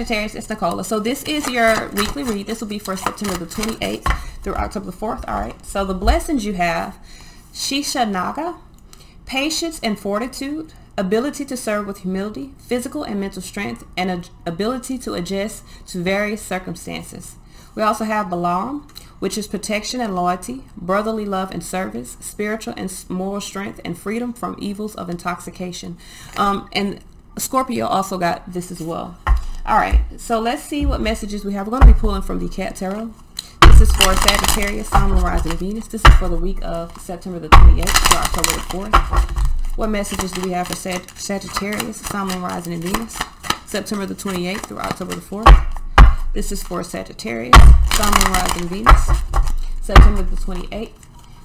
Sagittarius, it's Nicola. So this is your weekly read. This will be for September the 28th through October the 4th. All right. So the blessings you have, Shishanaga, patience and fortitude, ability to serve with humility, physical and mental strength, and ability to adjust to various circumstances. We also have Balaam, which is protection and loyalty, brotherly love and service, spiritual and moral strength, and freedom from evils of intoxication. Um, and Scorpio also got this as well. All right, so let's see what messages we have. We're going to be pulling from the Cat Tarot. This is for Sagittarius, Sun, Moon, Rising, Venus. This is for the week of September the 28th to October the 4th. What messages do we have for Sag Sagittarius, Sun, Moon, Rising, and Venus? September the 28th through October the 4th. This is for Sagittarius, Sun, Moon, Rising, Venus. September the 28th,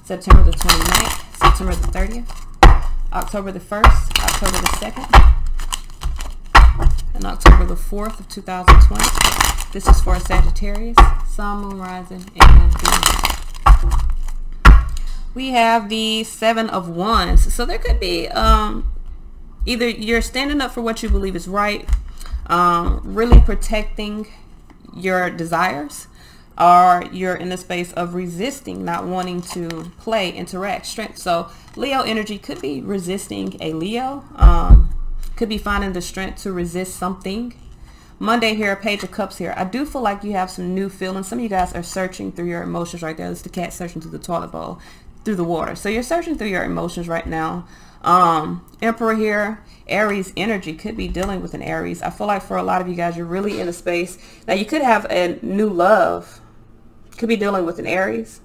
September the 29th, September the 30th, October the 1st, October the 2nd, and October the 4th of 2020. This is for Sagittarius, Sun, Moon, Rising, and Venus. We have the Seven of Wands. So there could be um, either you're standing up for what you believe is right, um, really protecting your desires, or you're in the space of resisting, not wanting to play, interact, strength. So Leo energy could be resisting a Leo. Um, could be finding the strength to resist something. Monday here, a Page of Cups here. I do feel like you have some new feelings. Some of you guys are searching through your emotions right there. It's the cat searching through the toilet bowl, through the water. So you're searching through your emotions right now. Um, Emperor here, Aries energy could be dealing with an Aries. I feel like for a lot of you guys, you're really in a space. Now you could have a new love. Could be dealing with an Aries.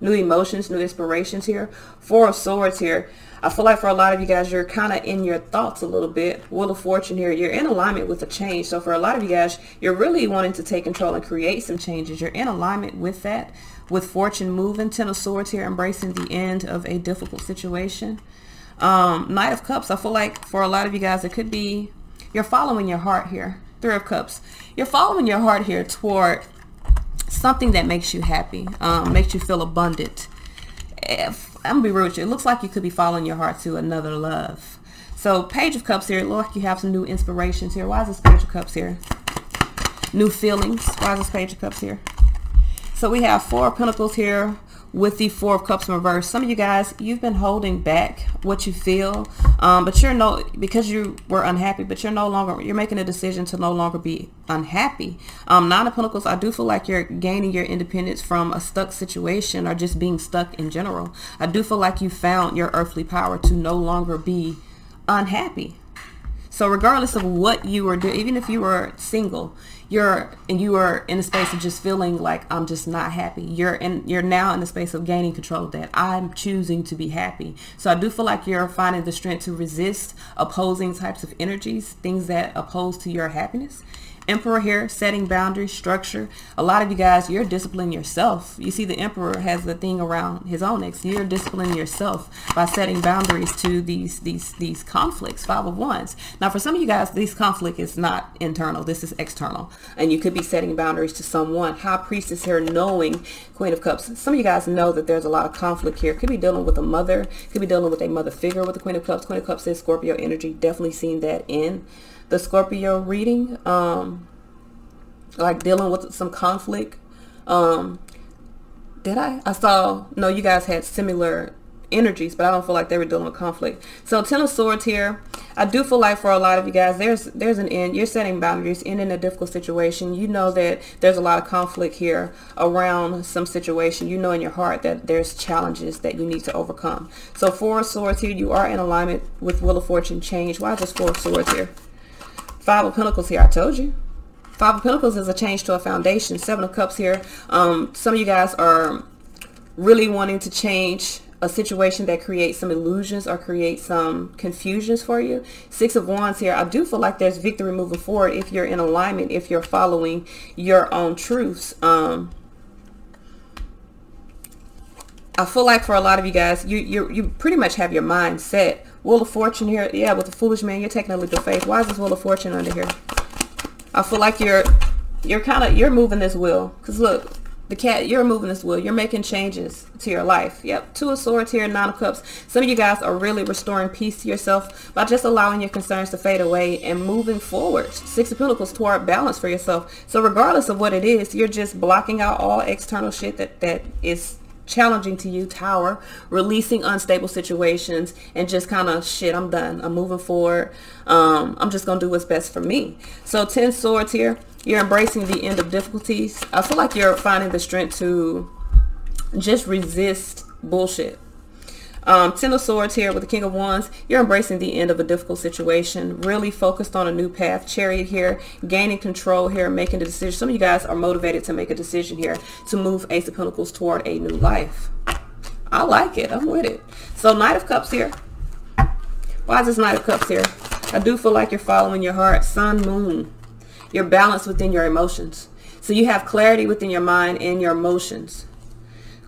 New emotions, new inspirations here. Four of Swords here. I feel like for a lot of you guys, you're kind of in your thoughts a little bit. Wheel of Fortune here, you're in alignment with a change. So for a lot of you guys, you're really wanting to take control and create some changes. You're in alignment with that, with Fortune moving. Ten of Swords here, embracing the end of a difficult situation. Um, Knight of Cups, I feel like for a lot of you guys, it could be you're following your heart here. Three of Cups. You're following your heart here toward something that makes you happy, um, makes you feel abundant. If I'm gonna be rude you. It looks like you could be following your heart to another love. So Page of Cups here. Like you have some new inspirations here. Why is this Page of Cups here? New feelings. Why is this Page of Cups here? So we have Four of Pentacles here with the Four of Cups in reverse. Some of you guys, you've been holding back what you feel, um, but you're no, because you were unhappy, but you're no longer, you're making a decision to no longer be unhappy. Um, Nine of Pentacles, I do feel like you're gaining your independence from a stuck situation or just being stuck in general. I do feel like you found your earthly power to no longer be unhappy. So regardless of what you were doing, even if you were single, you're and you are in a space of just feeling like I'm just not happy. You're in you're now in the space of gaining control of that. I'm choosing to be happy. So I do feel like you're finding the strength to resist opposing types of energies, things that oppose to your happiness. Emperor here, setting boundaries, structure. A lot of you guys, you're disciplining yourself. You see the Emperor has the thing around his own neck. You're disciplining yourself by setting boundaries to these these these conflicts, five of wands. Now for some of you guys, this conflict is not internal. This is external. And you could be setting boundaries to someone. High Priestess here knowing Queen of Cups. Some of you guys know that there's a lot of conflict here. Could be dealing with a mother. Could be dealing with a mother figure with the Queen of Cups. Queen of Cups is Scorpio energy. Definitely seen that in the Scorpio reading, um, like dealing with some conflict. Um, did I? I saw, no, you guys had similar energies, but I don't feel like they were dealing with conflict. So Ten of Swords here, I do feel like for a lot of you guys, there's there's an end. You're setting boundaries, in in a difficult situation. You know that there's a lot of conflict here around some situation. You know in your heart that there's challenges that you need to overcome. So Four of Swords here, you are in alignment with Wheel of Fortune change. Why is this Four of Swords here? Five of Pentacles here. I told you. Five of Pentacles is a change to a foundation. Seven of Cups here. Um, some of you guys are really wanting to change a situation that creates some illusions or creates some confusions for you. Six of Wands here. I do feel like there's victory moving forward if you're in alignment, if you're following your own truths. Um, I feel like for a lot of you guys, you you you pretty much have your mind set Wheel of Fortune here. Yeah, with the foolish man, you're taking a leap of faith. Why is this Wheel of Fortune under here? I feel like you're you're kind of you're moving this wheel because look the cat, you're moving this wheel. You're making changes to your life. Yep, two of swords here, nine of cups. Some of you guys are really restoring peace to yourself by just allowing your concerns to fade away and moving forward. Six of pentacles toward balance for yourself. So regardless of what it is, you're just blocking out all external shit that, that is challenging to you, tower, releasing unstable situations and just kind of shit, I'm done. I'm moving forward. Um, I'm just going to do what's best for me. So 10 swords here. You're embracing the end of difficulties. I feel like you're finding the strength to just resist bullshit. Um, Ten of Swords here with the King of Wands. You're embracing the end of a difficult situation. Really focused on a new path. Chariot here. Gaining control here. Making a decision. Some of you guys are motivated to make a decision here to move Ace of Pentacles toward a new life. I like it. I'm with it. So Knight of Cups here. Why is this Knight of Cups here? I do feel like you're following your heart. Sun, Moon. You're balanced within your emotions. So you have clarity within your mind and your emotions.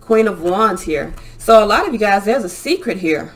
Queen of Wands here. So a lot of you guys, there's a secret here.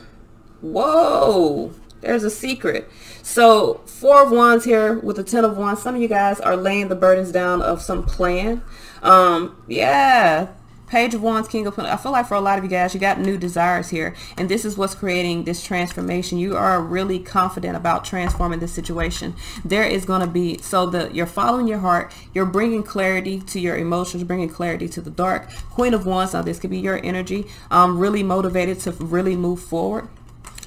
Whoa, there's a secret. So Four of Wands here with the Ten of Wands. Some of you guys are laying the burdens down of some plan. Um, yeah, Page of Wands, King of Pentacles. I feel like for a lot of you guys, you got new desires here. And this is what's creating this transformation. You are really confident about transforming this situation. There is going to be, so that you're following your heart. You're bringing clarity to your emotions, bringing clarity to the dark. Queen of Wands, now this could be your energy. Um, really motivated to really move forward.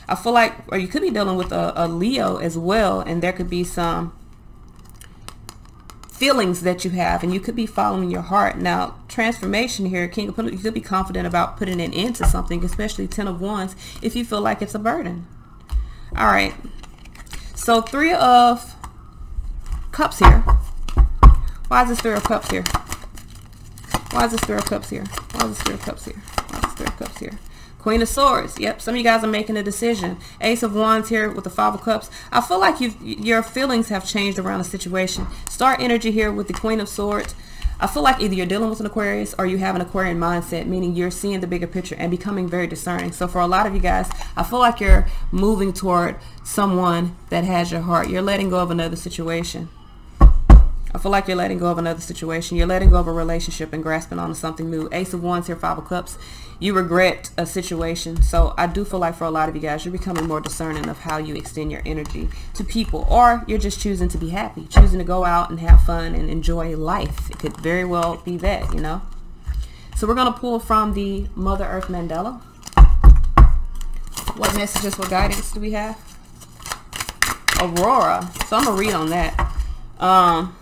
I feel like, or you could be dealing with a, a Leo as well. And there could be some feelings that you have and you could be following your heart. Now transformation here king of you could be confident about putting an end to something especially ten of wands if you feel like it's a burden. All right. So three of cups here. Why is this three of cups here? Why is this three of cups here? Why is this three of cups here three of cups here Queen of Swords. Yep, some of you guys are making a decision. Ace of Wands here with the Five of Cups. I feel like you your feelings have changed around the situation. Star energy here with the Queen of Swords. I feel like either you're dealing with an Aquarius or you have an Aquarian mindset, meaning you're seeing the bigger picture and becoming very discerning. So for a lot of you guys, I feel like you're moving toward someone that has your heart. You're letting go of another situation. I feel like you're letting go of another situation. You're letting go of a relationship and grasping onto something new. Ace of Wands here, Five of Cups you regret a situation. So I do feel like for a lot of you guys, you're becoming more discerning of how you extend your energy to people. Or you're just choosing to be happy, choosing to go out and have fun and enjoy life. It could very well be that, you know. So we're going to pull from the Mother Earth Mandala. What messages, what guidance do we have? Aurora. So I'm going to read on that. Um,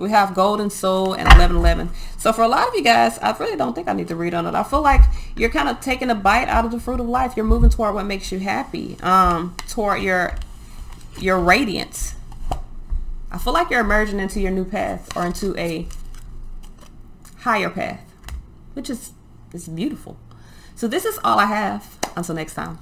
we have Golden Soul and 1111. So for a lot of you guys, I really don't think I need to read on it. I feel like you're kind of taking a bite out of the fruit of life. You're moving toward what makes you happy, um, toward your your radiance. I feel like you're emerging into your new path or into a higher path, which is is beautiful. So this is all I have. Until next time.